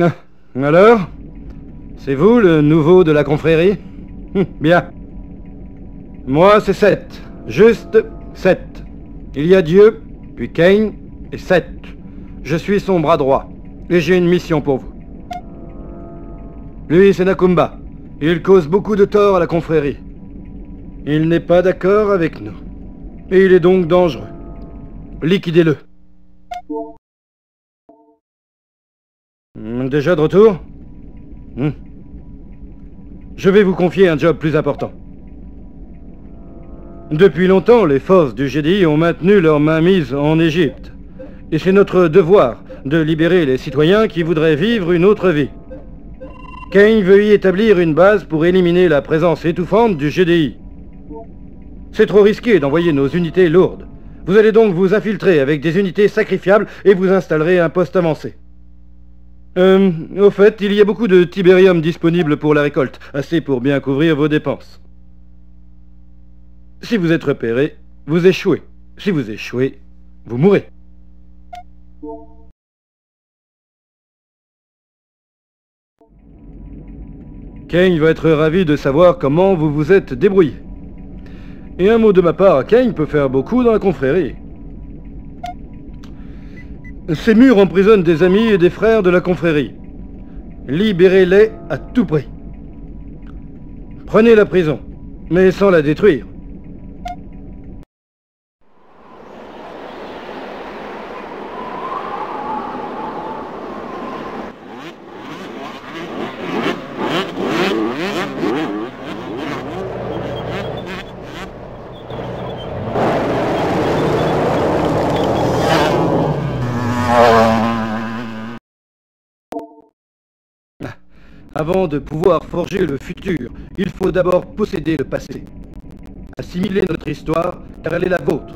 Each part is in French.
Ah, alors C'est vous le nouveau de la confrérie Hum, Bien. Moi, c'est Seth. Juste Seth. Il y a Dieu, puis Cain et Seth. Je suis son bras droit. Et j'ai une mission pour vous. Lui, c'est Nakumba. Il cause beaucoup de tort à la confrérie. Il n'est pas d'accord avec nous. Et il est donc dangereux. Liquidez-le. Hmm, Déjà de retour Hmm. Je vais vous confier un job plus important. Depuis longtemps, les forces du GDI ont maintenu leur mainmise en Égypte. Et c'est notre devoir de libérer les citoyens qui voudraient vivre une autre vie. Kane veut y établir une base pour éliminer la présence étouffante du GDI. C'est trop risqué d'envoyer nos unités lourdes. Vous allez donc vous infiltrer avec des unités sacrifiables et vous installerez un poste avancé. Euh, au fait, il y a beaucoup de tibérium disponible pour la récolte, assez pour bien couvrir vos dépenses. Si vous êtes repéré, vous échouez. Si vous échouez, vous mourrez. Kane va être ravi de savoir comment vous vous êtes débrouillé. Et un mot de ma part, Kane peut faire beaucoup dans la confrérie. Ces murs emprisonnent des amis et des frères de la confrérie. Libérez-les à tout prix. Prenez la prison, mais sans la détruire. Avant de pouvoir forger le futur, il faut d'abord posséder le passé. Assimiler notre histoire, car elle est la vôtre.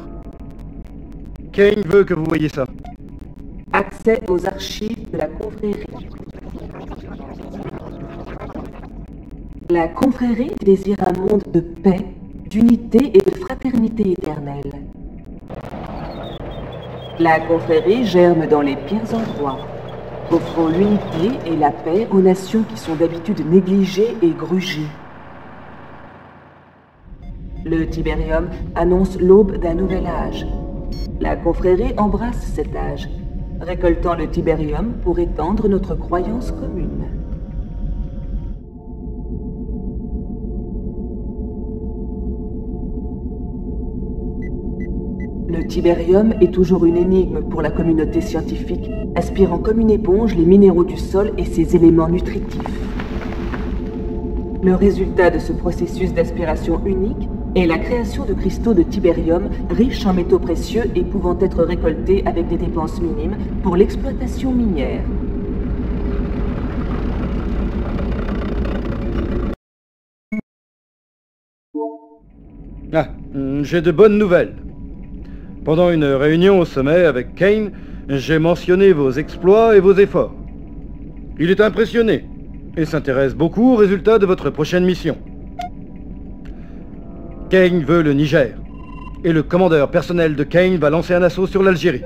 Kane veut que vous voyez ça. Accès aux archives de la confrérie. La confrérie désire un monde de paix, d'unité et de fraternité éternelle. La confrérie germe dans les pires endroits, offrant l'unité et la paix aux nations qui sont d'habitude négligées et grugées. Le Tiberium annonce l'aube d'un nouvel âge. La confrérie embrasse cet âge, récoltant le Tiberium pour étendre notre croyance commune. Le Tiberium est toujours une énigme pour la communauté scientifique, aspirant comme une éponge les minéraux du sol et ses éléments nutritifs. Le résultat de ce processus d'aspiration unique est la création de cristaux de Tiberium riches en métaux précieux et pouvant être récoltés avec des dépenses minimes pour l'exploitation minière. Ah, hmm, j'ai de bonnes nouvelles. Pendant une réunion au sommet avec Kane, j'ai mentionné vos exploits et vos efforts. Il est impressionné et s'intéresse beaucoup aux résultats de votre prochaine mission. Kane veut le Niger, et le commandeur personnel de Kane va lancer un assaut sur l'Algérie.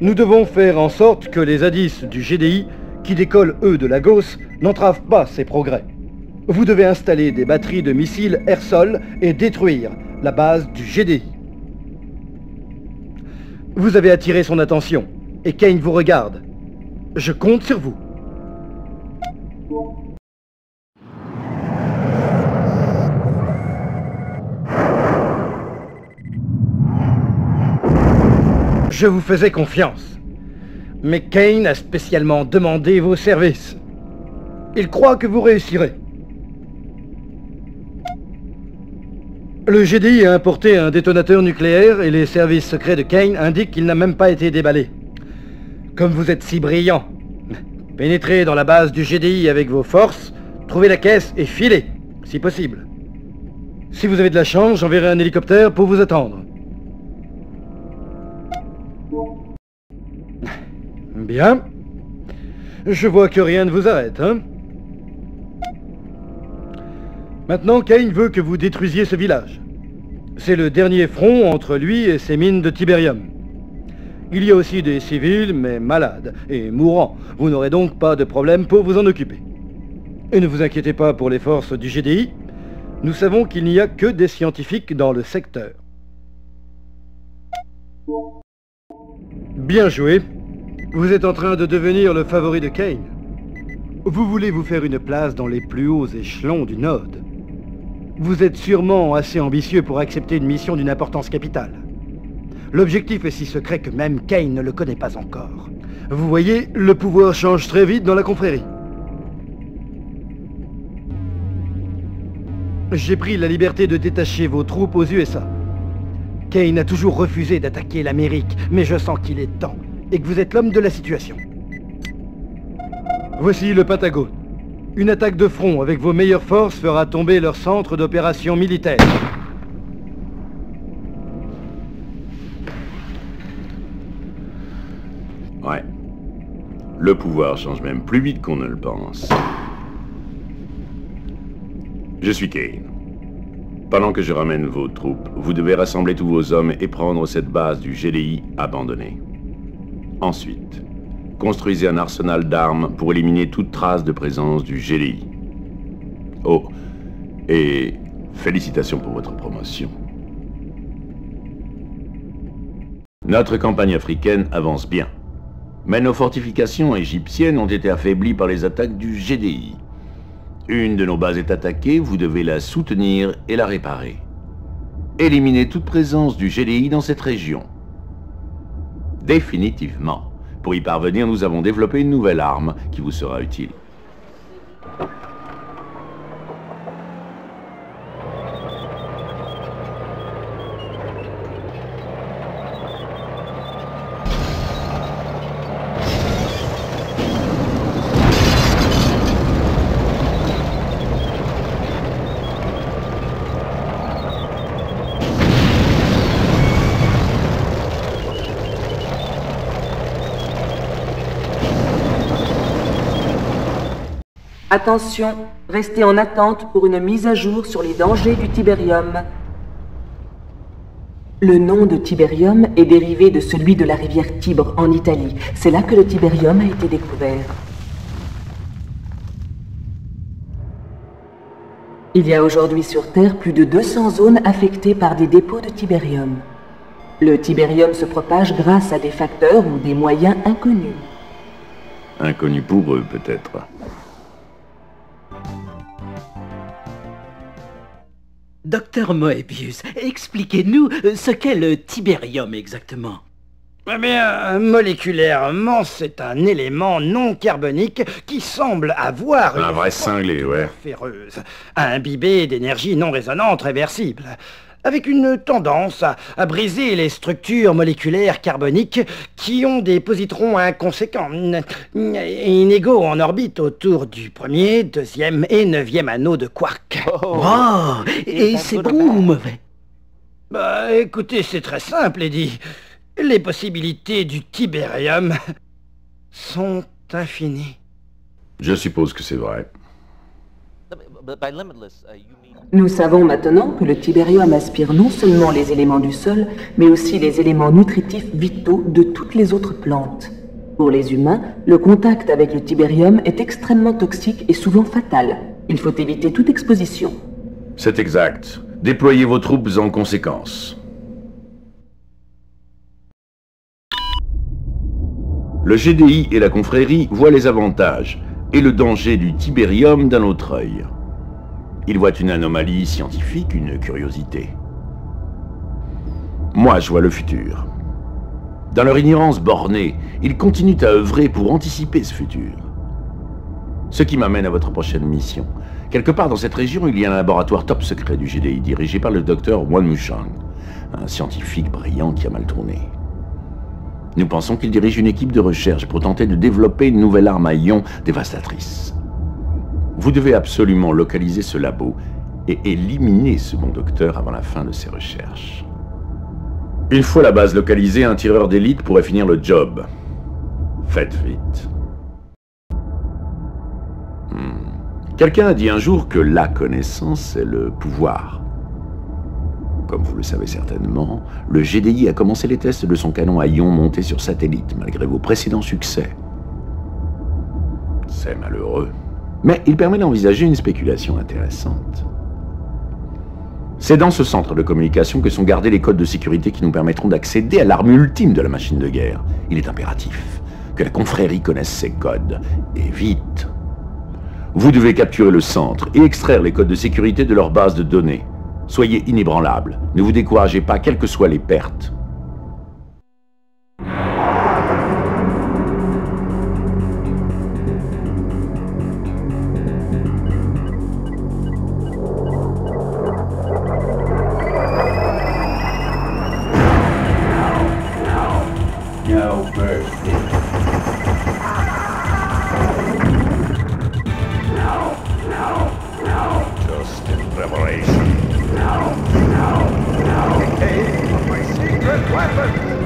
Nous devons faire en sorte que les hadiths du GDI, qui décollent eux de Lagos, n'entravent pas ces progrès. Vous devez installer des batteries de missiles air-sol et détruire la base du GDI. Vous avez attiré son attention, et Kane vous regarde. Je compte sur vous. Je vous faisais confiance. Mais Kane a spécialement demandé vos services. Il croit que vous réussirez. Le GDI a importé un détonateur nucléaire et les services secrets de Kane indiquent qu'il n'a même pas été déballé. Comme vous êtes si brillant, pénétrez dans la base du GDI avec vos forces, trouvez la caisse et filez, si possible. Si vous avez de la chance, j'enverrai un hélicoptère pour vous attendre. Bien. Je vois que rien ne vous arrête, hein Maintenant, Kane veut que vous détruisiez ce village. C'est le dernier front entre lui et ses mines de Tiberium. Il y a aussi des civils, mais malades et mourants. Vous n'aurez donc pas de problème pour vous en occuper. Et ne vous inquiétez pas pour les forces du GDI. Nous savons qu'il n'y a que des scientifiques dans le secteur. Bien joué. Vous êtes en train de devenir le favori de Kane. Vous voulez vous faire une place dans les plus hauts échelons du Node. Vous êtes sûrement assez ambitieux pour accepter une mission d'une importance capitale. L'objectif est si secret que même Kane ne le connaît pas encore. Vous voyez, le pouvoir change très vite dans la confrérie. J'ai pris la liberté de détacher vos troupes aux USA. Kane a toujours refusé d'attaquer l'Amérique, mais je sens qu'il est temps, et que vous êtes l'homme de la situation. Voici le Patagone. Une attaque de front avec vos meilleures forces fera tomber leur centre d'opération militaire. Ouais. Le pouvoir change même plus vite qu'on ne le pense. Je suis Kane. Pendant que je ramène vos troupes, vous devez rassembler tous vos hommes et prendre cette base du GDI abandonnée. Ensuite, construisez un arsenal d'armes pour éliminer toute trace de présence du GDI. Oh, et félicitations pour votre promotion. Notre campagne africaine avance bien. Mais nos fortifications égyptiennes ont été affaiblies par les attaques du GDI. Une de nos bases est attaquée, vous devez la soutenir et la réparer. Éliminez toute présence du GDI dans cette région. Définitivement. Pour y parvenir, nous avons développé une nouvelle arme qui vous sera utile. Attention, restez en attente pour une mise à jour sur les dangers du Tiberium. Le nom de Tiberium est dérivé de celui de la rivière Tibre en Italie. C'est là que le Tiberium a été découvert. Il y a aujourd'hui sur Terre plus de 200 zones affectées par des dépôts de Tiberium. Le Tiberium se propage grâce à des facteurs ou des moyens inconnus. Inconnus pour eux, peut-être. Docteur Moebius, expliquez-nous euh, ce qu'est le tibérium exactement. Eh bien, moléculairement, c'est un élément non carbonique qui semble avoir Un vrai cinglé, ouais. féreuse, imbibé d'énergie non résonante réversible, avec une tendance à, à briser les structures moléculaires carboniques qui ont des positrons inconséquents, inégaux en orbite autour du premier, deuxième et neuvième anneau de quark. Oh, et c'est bon ou mauvais Bah écoutez, c'est très simple, Eddie. Les possibilités du tibérium sont infinies. Je suppose que c'est vrai. Nous savons maintenant que le Tiberium aspire non seulement les éléments du sol, mais aussi les éléments nutritifs vitaux de toutes les autres plantes. Pour les humains, le contact avec le Tiberium est extrêmement toxique et souvent fatal. Il faut éviter toute exposition. C'est exact. Déployez vos troupes en conséquence. Le GDI et la confrérie voient les avantages et le danger du Tiberium d'un autre œil. Ils voient une anomalie scientifique, une curiosité. Moi, je vois le futur. Dans leur ignorance bornée, ils continuent à œuvrer pour anticiper ce futur. Ce qui m'amène à votre prochaine mission. Quelque part dans cette région, il y a un laboratoire top secret du GDI dirigé par le docteur Wan Mushang, un scientifique brillant qui a mal tourné. Nous pensons qu'il dirige une équipe de recherche pour tenter de développer une nouvelle arme à ions dévastatrice. Vous devez absolument localiser ce labo et éliminer ce bon docteur avant la fin de ses recherches. Une fois la base localisée, un tireur d'élite pourrait finir le job. Faites vite. Hmm. Quelqu'un a dit un jour que la connaissance est le pouvoir. Comme vous le savez certainement, le GDI a commencé les tests de son canon à ion monté sur satellite, malgré vos précédents succès. C'est malheureux. Mais il permet d'envisager une spéculation intéressante. C'est dans ce centre de communication que sont gardés les codes de sécurité qui nous permettront d'accéder à l'arme ultime de la machine de guerre. Il est impératif que la confrérie connaisse ces codes, et vite. Vous devez capturer le centre et extraire les codes de sécurité de leur base de données. Soyez inébranlable, ne vous découragez pas, quelles que soient les pertes. No! No! No! Hey, my secret weapon!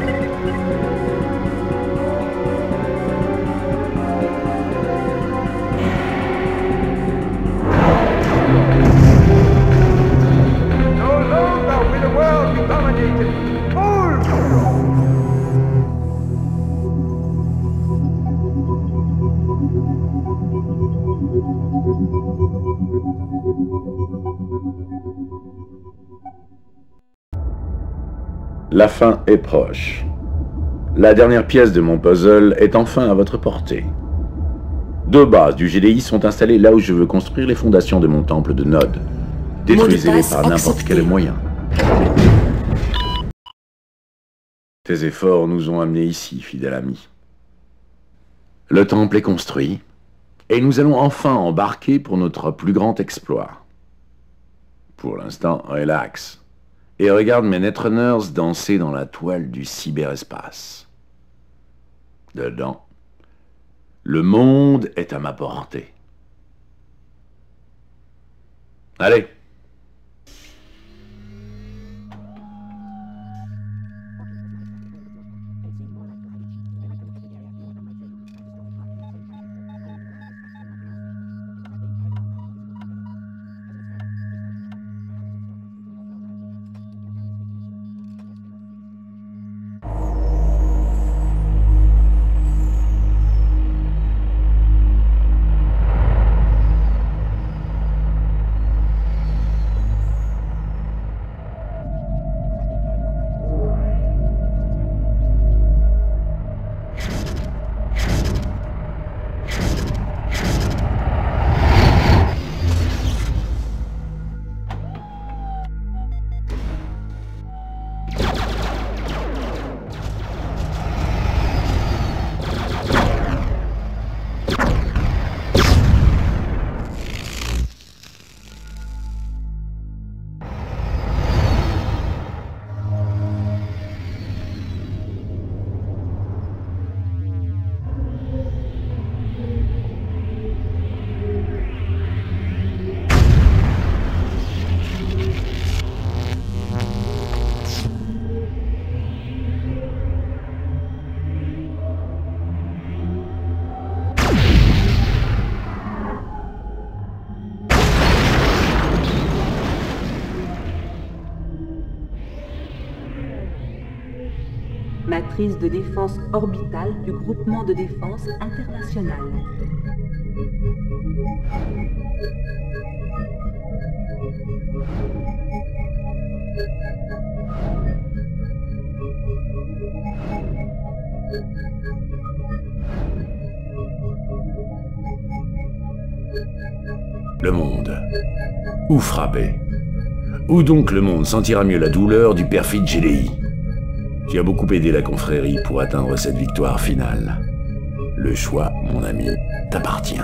La fin est proche. La dernière pièce de mon puzzle est enfin à votre portée. Deux bases du GDI sont installées là où je veux construire les fondations de mon temple de Node. Détruisez-les par n'importe quel moyen. Tes efforts nous ont amenés ici, fidèle ami. Le temple est construit, et nous allons enfin embarquer pour notre plus grand exploit. Pour l'instant, relax et regarde mes netrunners danser dans la toile du cyberespace. Dedans, le monde est à ma portée. Allez, de défense orbitale du groupement de défense international. Le monde. Où frapper? Où donc le monde sentira mieux la douleur du perfide GDI tu as beaucoup aidé la confrérie pour atteindre cette victoire finale. Le choix, mon ami, t'appartient.